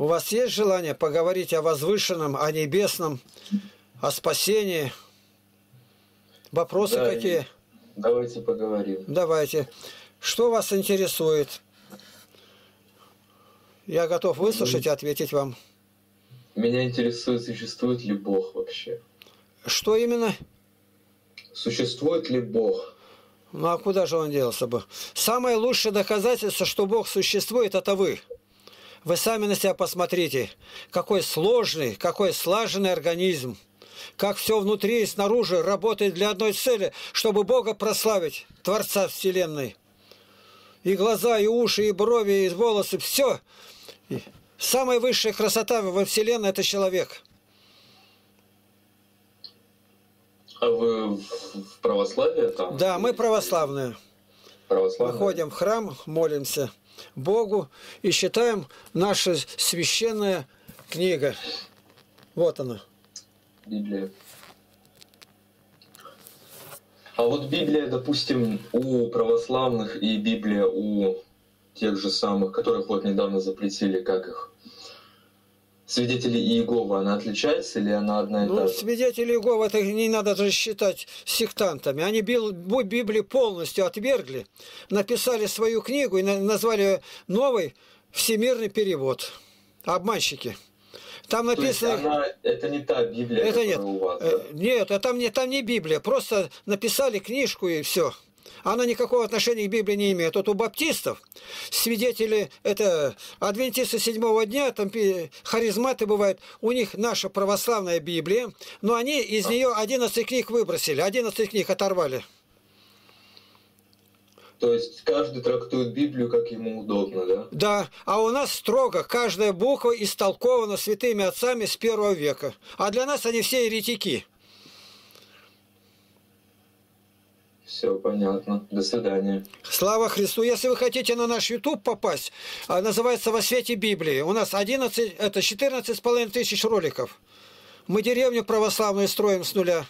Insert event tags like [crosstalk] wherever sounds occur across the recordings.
У вас есть желание поговорить о возвышенном, о небесном, о спасении? Вопросы Да, какие? Давайте поговорим. Давайте. Что вас интересует? Я готов выслушать и ответить вам. Меня интересует, существует ли Бог вообще? Что именно? Существует ли Бог? Ну а куда же он делся бы? Самое лучшее доказательство, что Бог существует, это вы. Вы сами на себя посмотрите, какой сложный, какой слаженный организм. Как все внутри и снаружи работает для одной цели, чтобы Бога прославить, Творца Вселенной. И глаза, и уши, и брови, и волосы, все. Самая высшая красота во Вселенной – это человек. А вы в православии там? Да, мы православные. Православные? Выходим в храм, молимся Богу и считаем наша священная книга. Вот она. Библия. А вот Библия, допустим, у православных и Библия у тех же самых, которых вот недавно запретили, как их, свидетелей Иеговы, она отличается или она одна и Ну, та же? свидетели Иеговы, это не надо даже считать сектантами. Они Библию полностью отвергли, написали свою книгу и на- назвали «Новый всемирный перевод». Обманщики. Там То есть написано... она, это не та Библия, Это нет. у вас, Э, да? Нет, а там не, там не Библия. Просто написали книжку и все. Она никакого отношения к Библии не имеет. Вот у баптистов свидетели, это адвентисты седьмого дня, там харизматы бывают, у них наша православная Библия, но они из нее 11 книг выбросили, 11 книг оторвали. То есть каждый трактует Библию, как ему удобно, да? Да, а у нас строго каждая буква истолкована святыми отцами с первого века. А для нас они все еретики. Все понятно. До свидания. Слава Христу! Если вы хотите на наш YouTube попасть, а, называется «Во свете Библии». У нас 11, это 14 с половиной тысяч роликов. Мы деревню православную строим с нуля.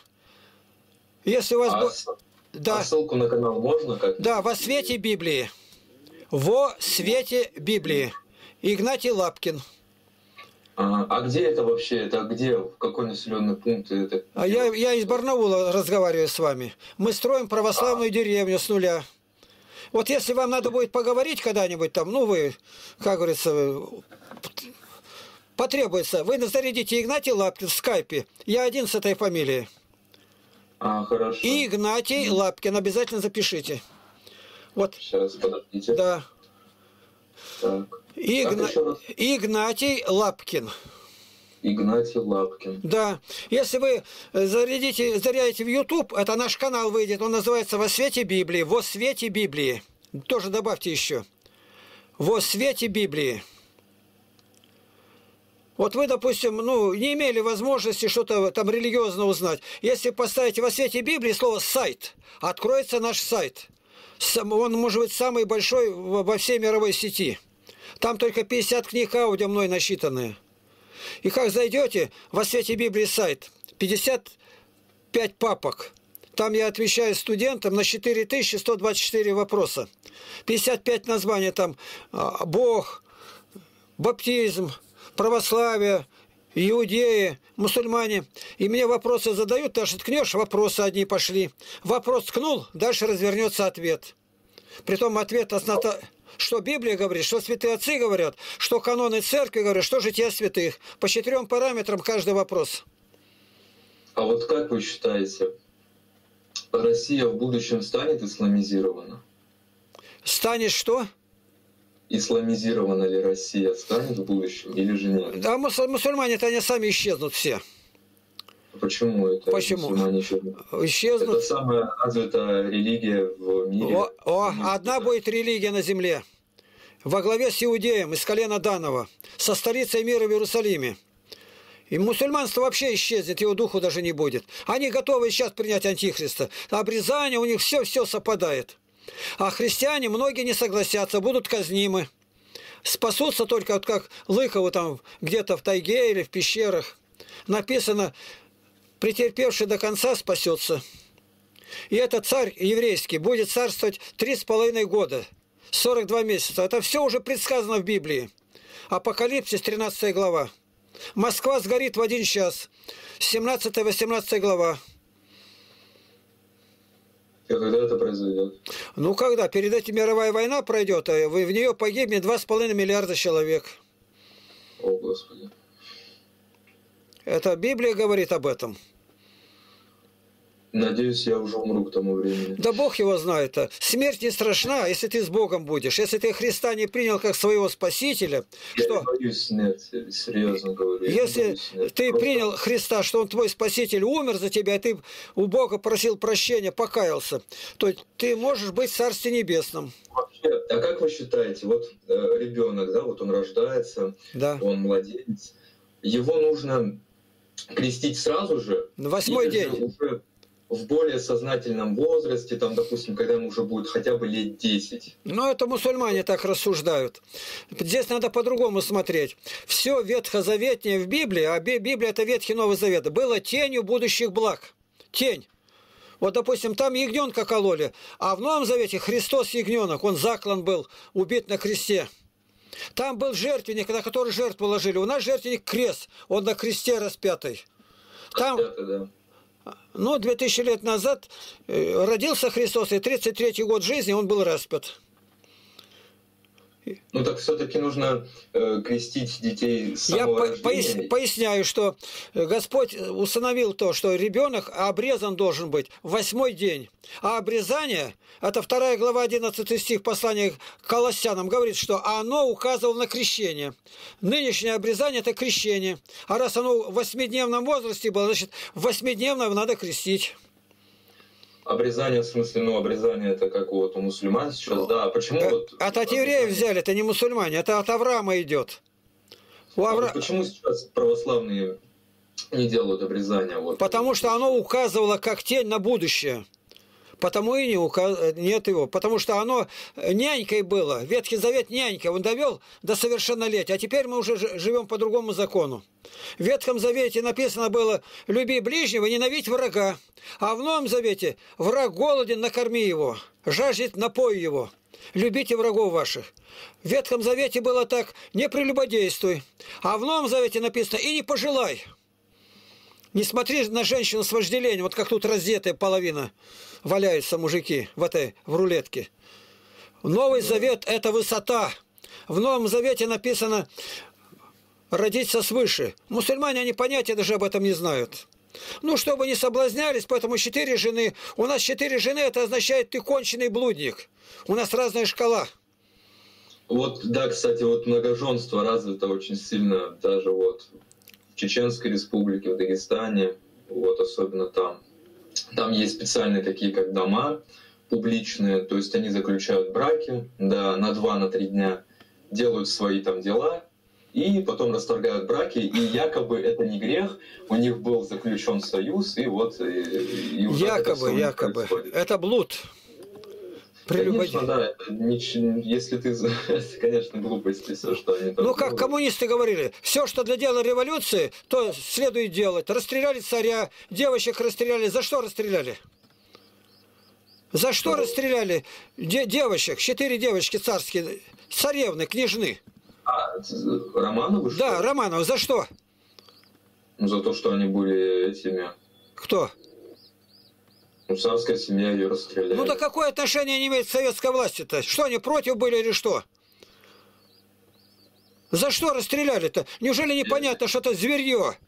Если у вас... А, Да, а ссылку на канал можно как да, «Во свете Библии». «Во свете Библии». Игнатий Лапкин. А, а где это вообще? Это где? В какой населенный пункт это? А я, я из Барнаула разговариваю с вами. Мы строим православную деревню с нуля. Вот если вам надо будет поговорить когда-нибудь там, ну вы, как говорится, потребуется, вы зарядите Игнатий Лапкин в скайпе. Я один с этой фамилией. А, хорошо. Игнатий Лапкин, обязательно запишите. Вот, Сейчас, подождите. да. Так. Игна-? Игнатий Лапкин. Игнатий Лапкин. Да. Если вы зарядите, зарядите в YouTube, это наш канал выйдет. Он называется «Во свете Библии». «Во свете Библии». Тоже добавьте еще. «Во свете Библии». Вот вы, допустим, ну, не имели возможности что-то там религиозно узнать. Если поставите во свете Библии слово «сайт», откроется наш сайт. Он может быть самый большой во всей мировой сети. Там только 50 книг аудио мной насчитанные. И как зайдете во свете Библии сайт, 55 папок. Там я отвечаю студентам на 4124 вопроса. 55 названий там а, Бог, баптизм, православие, иудеи, мусульмане. И мне вопросы задают, даже ткнешь, вопросы одни пошли. Вопрос ткнул, дальше развернется ответ. Притом ответ основа, что Библия говорит, что святые отцы говорят, что каноны церкви говорят, что жития святых. По четырем параметрам каждый вопрос. А вот как вы считаете, Россия в будущем станет исламизирована? Станет что? Исламизирована ли Россия станет в будущем или же нет? Да мусуль- мусульмане-то они сами исчезнут все. Почему это? Почему? еще- Это Исчезнут. самая развитая религия в мире. О, о, одна будет религия на земле. Во главе с Иудеем из колена Данова, со столицей мира в Иерусалиме. И мусульманство вообще исчезнет, его духу даже не будет. Они готовы сейчас принять антихриста. Обрезание у них все-все совпадает. А христиане многие не согласятся, будут казнимы. Спасутся только, вот как Лыкову там где-то в тайге или в пещерах. Написано, претерпевший до конца спасется. И этот царь еврейский будет царствовать три с половиной года, 42 месяца. Это все уже предсказано в Библии. Апокалипсис, 13 глава. Москва сгорит в один час. 17-18 глава. И когда это произойдет? Ну, когда? Перед этим мировая война пройдет, а в нее погибнет 2,5 миллиарда человек. О, Господи. Это Библия говорит об этом. Надеюсь, я уже умру к тому времени. Да Бог его знает. -то. Смерть не страшна, если ты с Богом будешь. Если ты Христа не принял как своего Спасителя, Я что не боюсь смерти, серьезно говорю. если боюсь ты Просто принял Христа, что Он твой Спаситель, умер за тебя, и ты у Бога просил прощения, покаялся, то ты можешь быть в Царстве Небесном. вообще, А как вы считаете, вот э, ребенок, да, вот он рождается, Да. он младенец, его нужно крестить сразу же? На восьмой день. уже в более сознательном возрасте, там, допустим, когда ему уже будет хотя бы лет 10. Но это мусульмане так рассуждают. Здесь надо по-другому смотреть. Все ветхозаветнее в Библии, а Би- Библия это Ветхий Новый Завет, было тенью будущих благ. Тень. Вот, допустим, там ягненка кололи, а в Новом Завете Христос ягненок, он заклан был, убит на кресте. Там был жертвенник, на который жертву ложили. У нас жертвенник крест, он на кресте распятый. Там, Это, да. Ну, 2000 лет назад э, родился Христос, и 33 год жизни он был распят. Ну так все-таки нужно э, крестить детей с Я по- пояс- поясняю, что Господь установил то, что ребенок обрезан должен быть в восьмой день. А обрезание, это вторая глава 11 стих послания к Колоссянам, говорит, что оно указывало на крещение. Нынешнее обрезание – это крещение. А раз оно в восьмидневном возрасте было, значит, в восьмидневном надо крестить. Обрезание, в смысле, ну, обрезание это как вот у мусульман сейчас, да. А почему Э, вот... От, от евреев взяли, это не мусульмане, это от Авраама идет. У А Авра- почему сейчас православные не делают обрезания? Вот? Потому что оно указывало как тень на будущее. Потому и не ука- нет его. Потому что оно нянькой было. Ветхий Завет нянькой. Он довел до совершеннолетия. А теперь мы уже живем по другому закону. В Ветхом Завете написано было «люби ближнего, ненавидь врага». А в Новом Завете «враг голоден, накорми его, жаждет, напой его». Любите врагов ваших. В Ветхом Завете было так «не прелюбодействуй». А в Новом Завете написано «и не пожелай». Не смотри на женщину с вожделением, вот как тут раздетая половина валяются мужики в этой в рулетке. Новый Завет – это высота. В Новом Завете написано родиться свыше. Мусульмане, они понятия даже об этом не знают. Ну, чтобы не соблазнялись, поэтому четыре жены. У нас четыре жены, это означает, ты конченый блудник. У нас разная шкала. Вот, да, кстати, вот многоженство развито очень сильно даже вот Чеченской республике, в Дагестане, вот особенно там. Там есть специальные такие, как дома публичные, то есть они заключают браки, да, на два, на три дня, делают свои там дела, и потом расторгают браки, и якобы это не грех, у них был заключен союз, и вот и, и уже Якобы, якобы. происходит. Это блуд. Конечно, да, нич- если ты, [laughs] это, конечно, глупости, все, что они там Ну, как делают. коммунисты говорили, все, что для дела революции, то следует делать. Расстреляли царя, девочек расстреляли. За что расстреляли? За что расстреляли де- девочек? Четыре девочки царские, царевны, княжны. А, Романовы, Да, ли? Романов, за что? Ну, за то, что они были этими... Кто? Ну, семья ее расстреляли. Ну, да какое отношение они имеют к советской власти-то? Что, они против были или что? За что расстреляли-то? Неужели непонятно, что это зверье?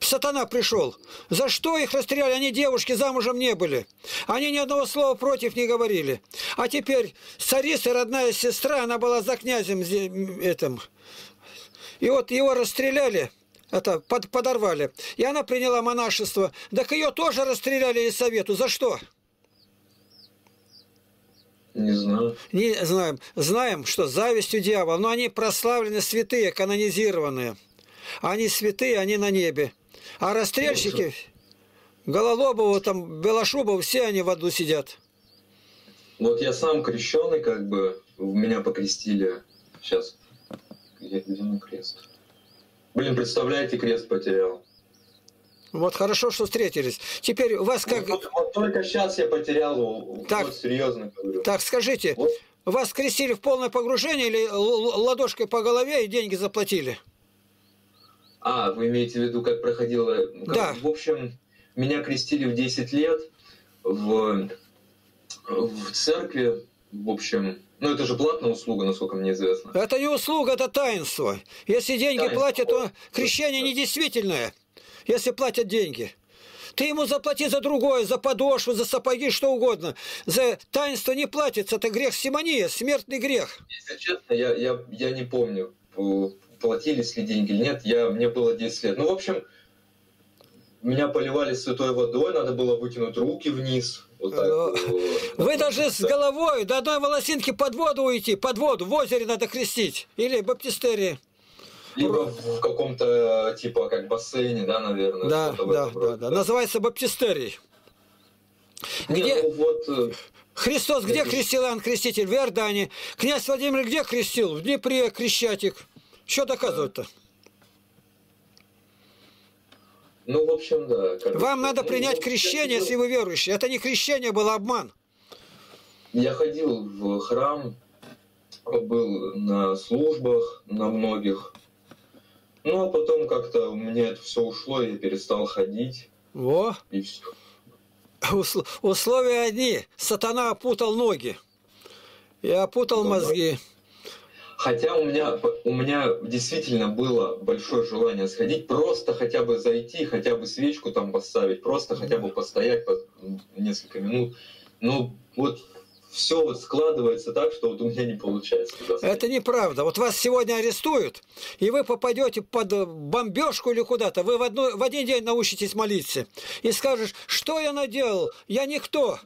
Сатана пришел. За что их расстреляли? Они девушки замужем не были. Они ни одного слова против не говорили. А теперь царица, родная сестра, она была за князем этим. И вот его расстреляли, это под- подорвали. И она приняла монашество. Так ее тоже расстреляли из совету. За что? Не знаю. Не знаем. Знаем, что завистью дьявола, но они прославлены святые, канонизированные. Они святые, они на небе. А расстрельщики, Гололобова, там, Белошубов, все они в аду сидят. Вот я сам крещеный, как бы, меня покрестили. Сейчас. Где, где мой крест? Блин, представляете, крест потерял. Вот хорошо, что встретились. Теперь у вас как... Вот, вот только сейчас я потерял, Так. вот серьезно говорю. Так, скажите, Вот Вас крестили в полное погружение или ладошкой по голове и деньги заплатили? А, вы имеете в виду, как проходило... Как, Да. В общем, меня крестили в 10 лет в, в церкви, в общем... Ну, это же платная услуга, насколько мне известно. Это не услуга, это таинство. Если деньги Таинство. платят, то крещение недействительное. Если платят деньги. Ты ему заплати за другое, за подошву, за сапоги, что угодно. За таинство не платится, это грех симония, смертный грех. Если честно, я, я, я не помню, п- платились ли деньги или нет. Я, мне было 10 лет. Ну, в общем, меня поливали святой водой, надо было вытянуть руки вниз. Вот так. Э, Вы должны с головой до одной волосинки под воду уйти, под воду, в озере надо крестить. Или баптистерии. Либо в каком-то, типа, как бассейне, да, наверное. Да, да, да, да. Называется баптистерий. Где- ну вот, э, Христос где крестил Иоанн Креститель? В Иордане. Князь Владимир где крестил? В Днепре Крещатик. Что доказывать-то? Ну, в общем, да. короче. Вам надо Ну, принять крещение, я- если вы верующие. Это не крещение, был обман. Я ходил в храм, был на службах, на многих. Ну, а потом как-то у меня это все ушло, я перестал ходить, Во. и все. Усл- Условия одни. Сатана опутал ноги. И опутал Ну, мозги. Хотя у меня, у меня действительно было большое желание сходить, просто хотя бы зайти, хотя бы свечку там поставить, просто хотя бы постоять по несколько минут. Но вот все вот складывается так, что вот у меня не получается. Это неправда. Вот вас сегодня арестуют, и вы попадете под бомбежку или куда-то. Вы в, одной, в один день научитесь молиться. И скажешь, что я наделал? Я никто.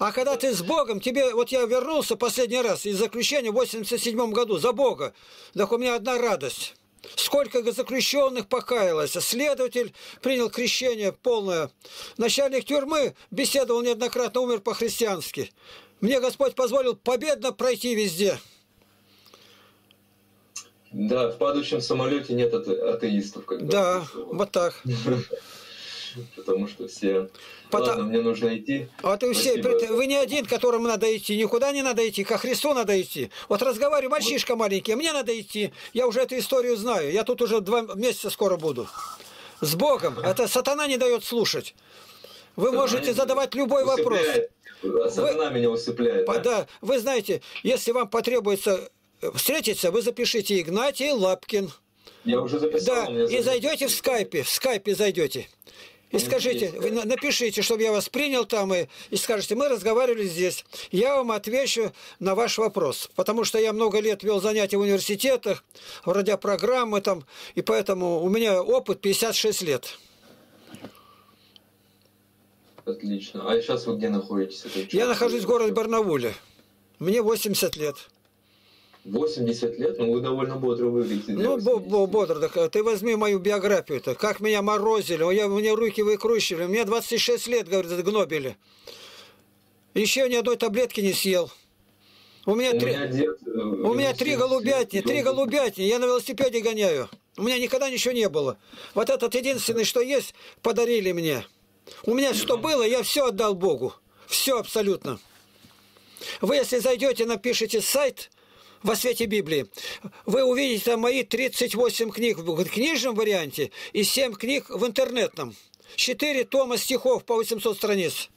А когда ты с Богом, тебе, вот я вернулся последний раз из заключения в 87 году за Бога. Так у меня одна радость. Сколько заключенных покаялось. Следователь принял крещение полное. Начальник тюрьмы беседовал неоднократно, умер по-христиански. Мне Господь позволил победно пройти везде. Да, в падающем самолете нет ате- атеистов. Как Да, вот так. [laughs] Потому что все... Потом- Ладно, мне нужно идти. А ты все, Спасибо. вы не один, которому надо идти, никуда не надо идти, ко Христу надо идти. Вот разговариваю, мальчишка маленький, мне надо идти. Я уже эту историю знаю, я тут уже два месяца скоро буду. С Богом. Это сатана не дает слушать. Вы можете задавать любой вопрос. Усыпляет. А Сатана меня усыпляет. Да? Да, вы знаете, если вам потребуется э, встретиться, вы запишите Игнатий Лапкин. Я уже записал. Да, и зайдете в скайпе, в скайпе зайдете. И меня скажите, есть вы напишите, чтобы я вас принял там, и, и скажете, мы разговаривали здесь. Я вам отвечу на ваш вопрос. Потому что я много лет вел занятия в университетах, в радиопрограммы там, и поэтому у меня опыт 56 лет. Отлично. А сейчас вы где находитесь? Я нахожусь в городе Барнауле. Мне 80 лет. 80 лет? Ну, вы довольно бодро выглядите. Ну, бо- 80. бо- бодро, так, ты возьми мою биографию-то. Как меня морозили, я, мне руки выкручивали. Мне 26 лет, говорят, гнобили. Еще ни одной таблетки не съел. У меня, У три, меня дед... э, у меня три 70 голубятни, три голубятни. Я на велосипеде гоняю. У меня никогда ничего не было. Вот этот единственный, что есть, подарили мне. У меня что было, я все отдал Богу. Все абсолютно. Вы, если зайдете, напишите сайт во свете Библии, вы увидите там мои 38 книг в книжном варианте и 7 книг в интернетном. 4 тома стихов по 800 страниц.